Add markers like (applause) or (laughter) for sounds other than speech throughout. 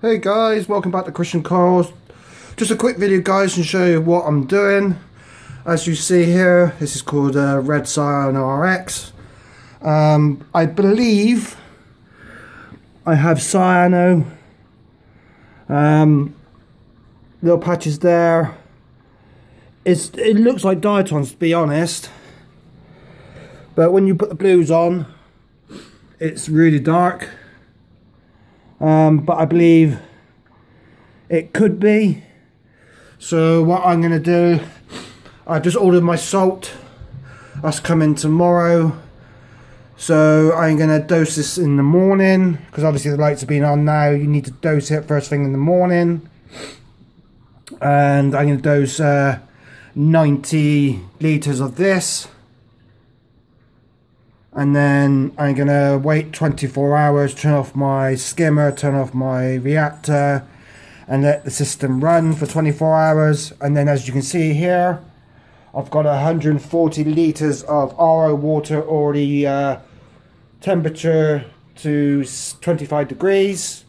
Hey guys, welcome back to Christian Corals. Just a quick video guys to show you what I'm doing. As you see here, this is called uh, Red Cyano RX. Um, I believe I have cyano. Um, little patches there. It's, it looks like diatoms to be honest. But when you put the blues on, it's really dark um, but I believe it could be. So what I'm going to do, I've just ordered my salt. That's coming tomorrow. So I'm going to dose this in the morning because obviously the lights have been on now. You need to dose it first thing in the morning. And I'm going to dose uh, 90 litres of this and then I'm gonna wait 24 hours turn off my skimmer turn off my reactor and let the system run for 24 hours. And then as you can see here I've got 140 liters of RO water already uh, temperature to 25 degrees.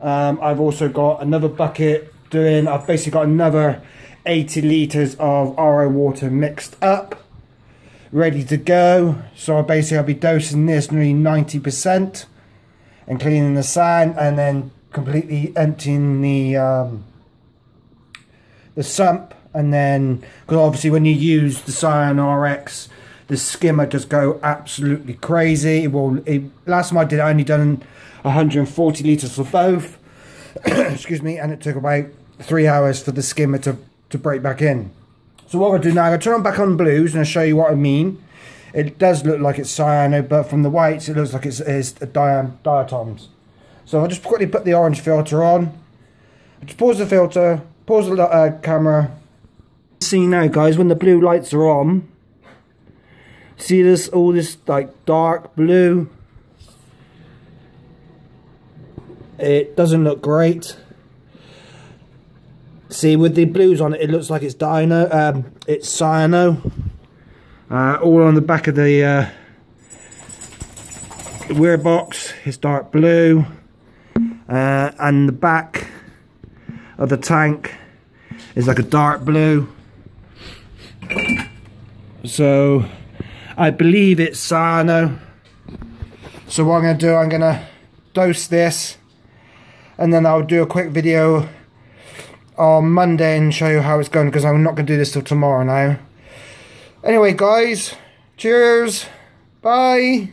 Um, I've also got another bucket doing I've basically got another 80 liters of RO water mixed up ready to go. So basically I'll be dosing this nearly 90% and cleaning the sand and then completely emptying the um, the sump. And then because obviously when you use the Cyano RX the skimmer just go absolutely crazy. Well it, last time I did I only done 140 litres for both. (coughs) Excuse me. And it took about three hours for the skimmer to, to break back in so what I'll do now, I'll turn back on blues and I'll show you what I mean. It does look like it's cyano, but from the whites it looks like it's, it's diatoms. So I'll just quickly put the orange filter on. just pause the filter, pause the uh, camera. See now guys, when the blue lights are on, see this, all this like dark blue. It doesn't look great. See, with the blues on it, it looks like it's Dino. Um, it's Cyano. Uh, all on the back of the uh, rear box is dark blue. Uh, and the back of the tank is like a dark blue. So, I believe it's Cyano. So what I'm going to do, I'm going to dose this. And then I'll do a quick video on Monday and show you how it's going because I'm not going to do this till tomorrow now. Anyway, guys, cheers. Bye.